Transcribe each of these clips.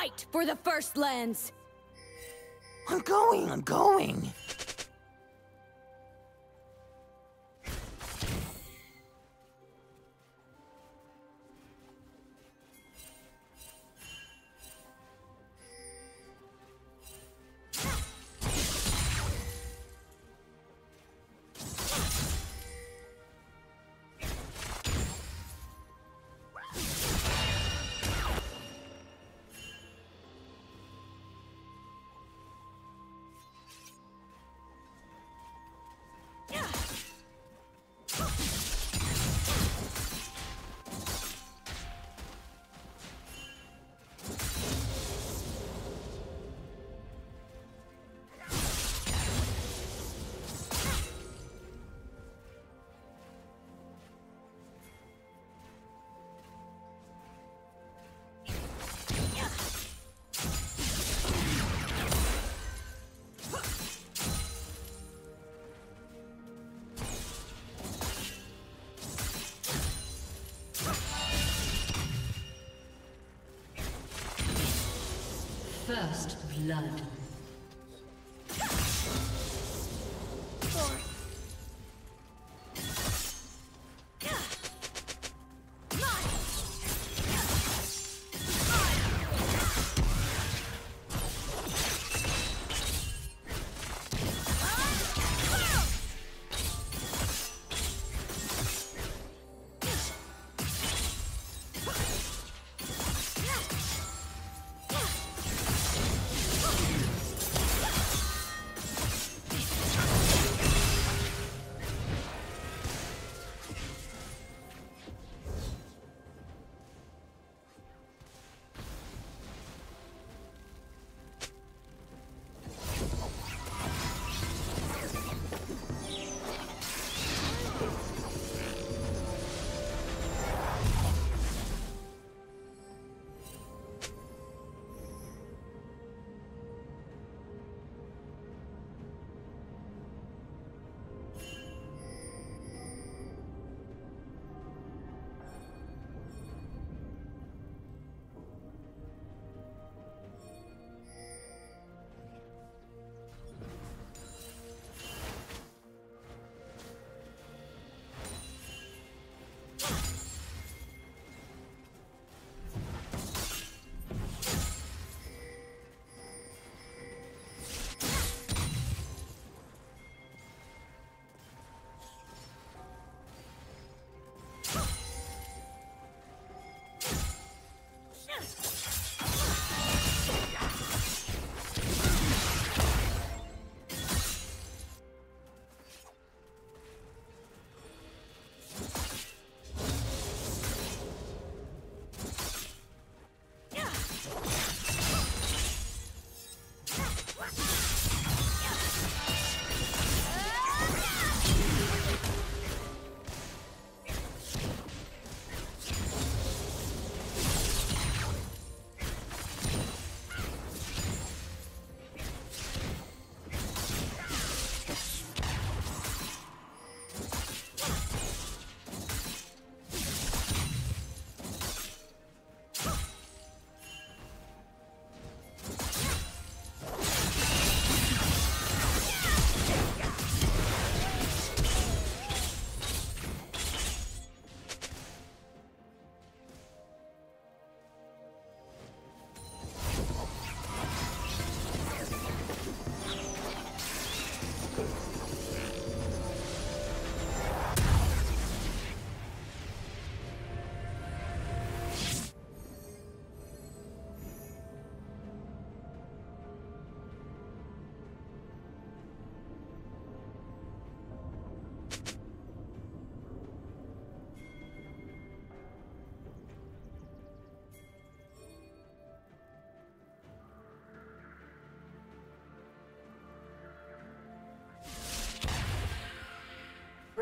Fight for the First Lands! I'm going, I'm going. First blood.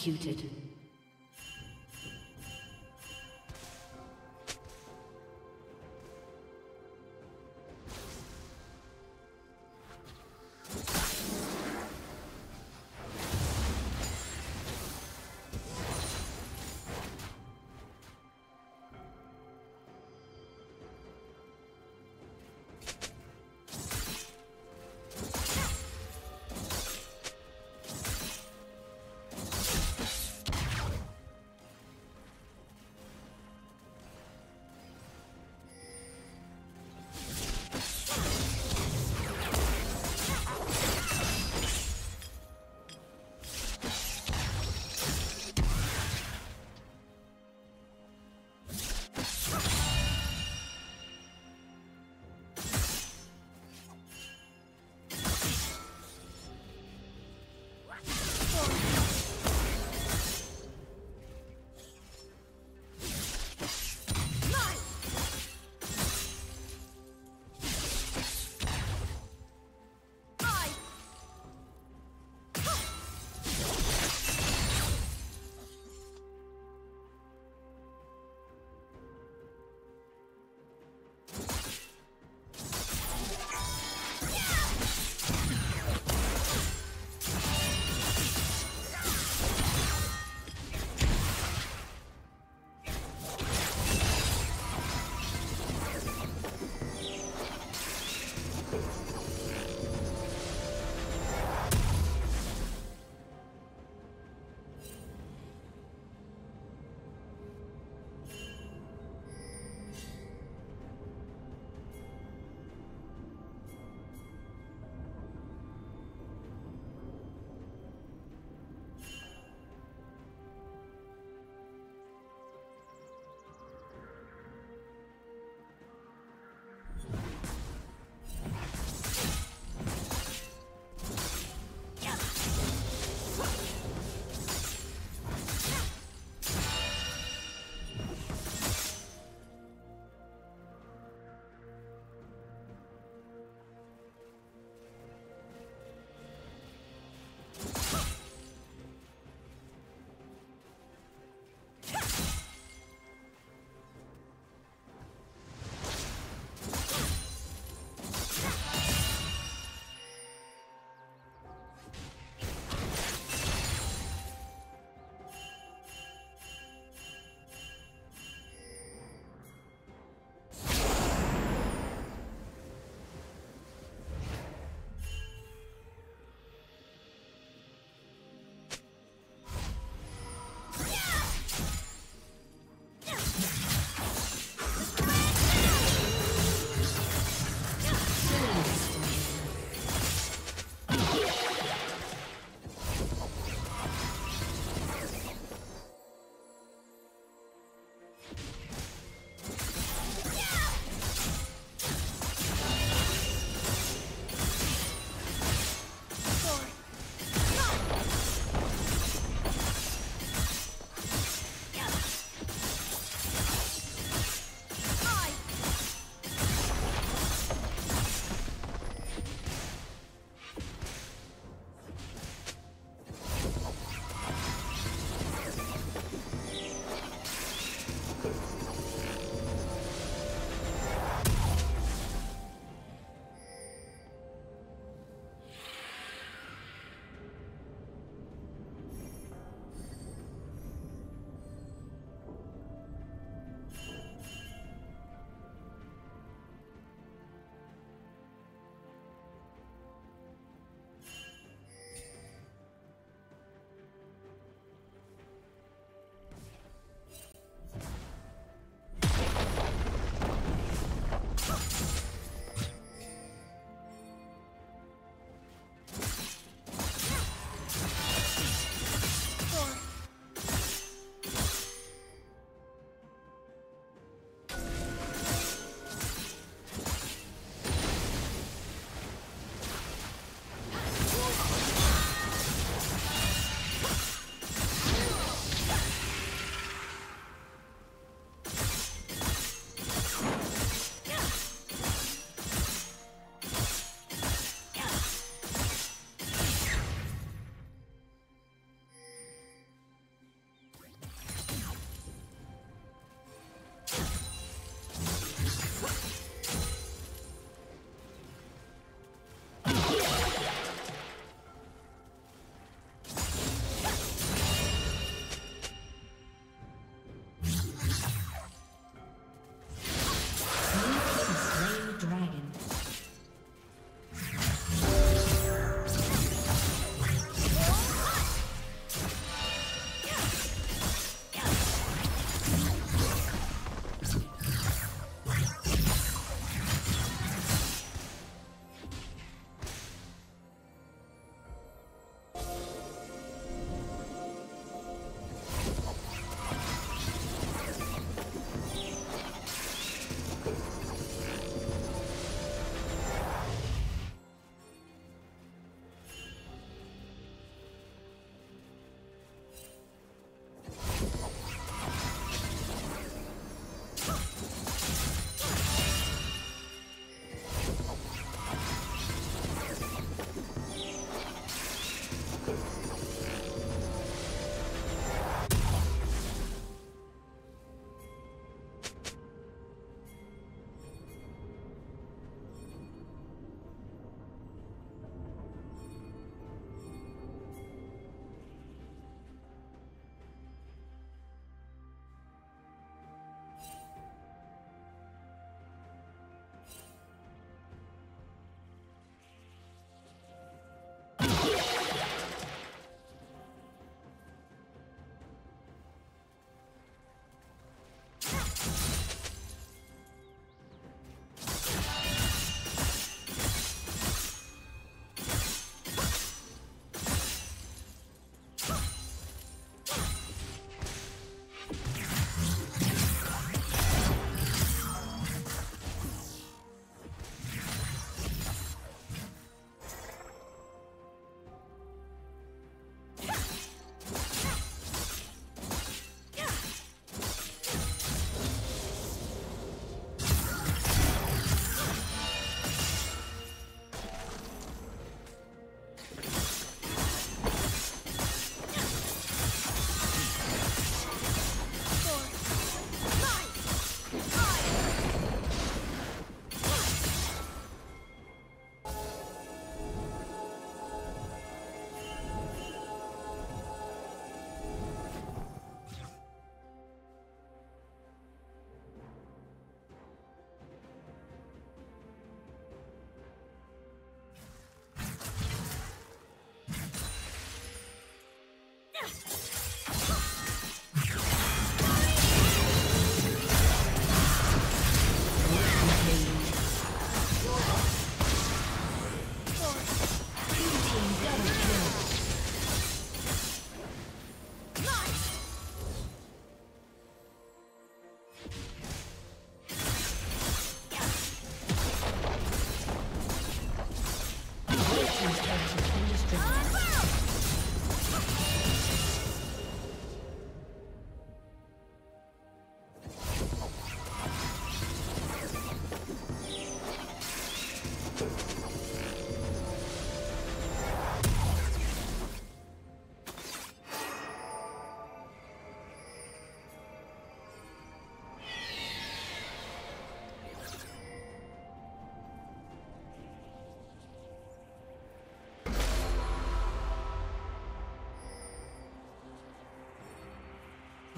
Executed.